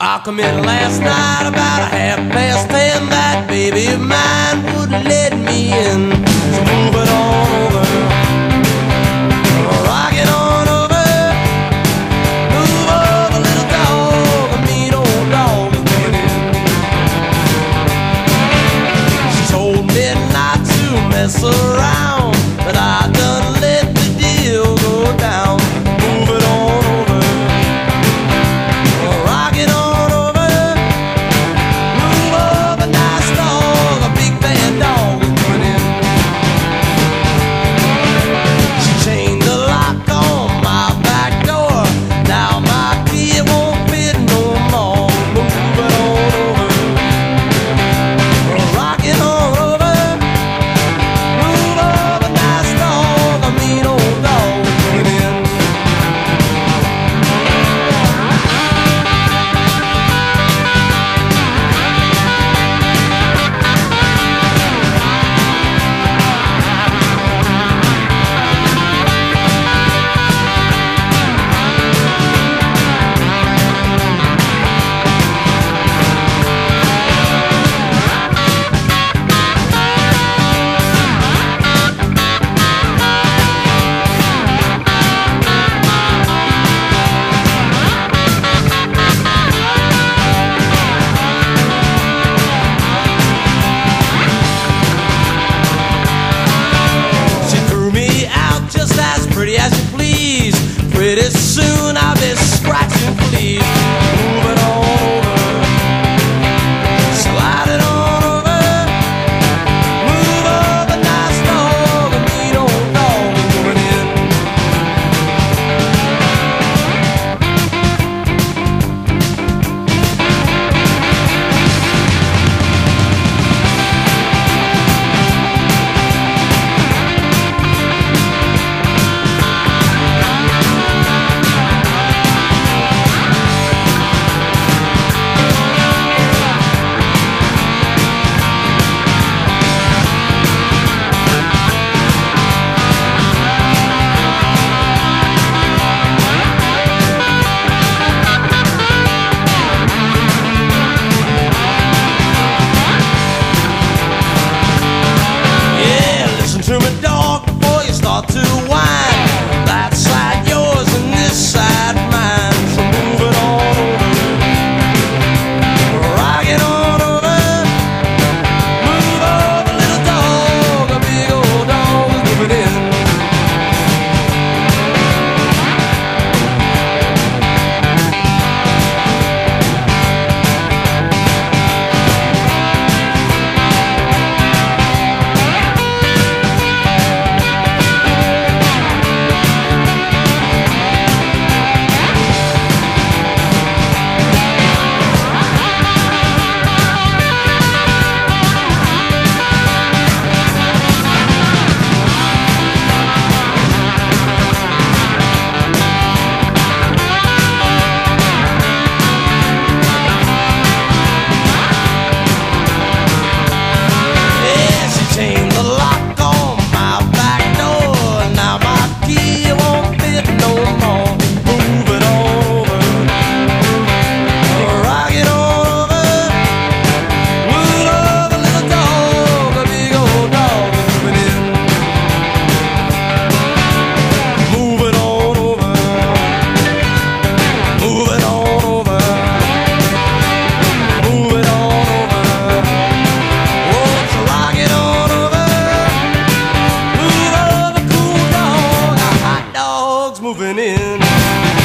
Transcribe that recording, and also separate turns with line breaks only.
I come in last night about a half past ten. That baby of mine would let me in. to my in.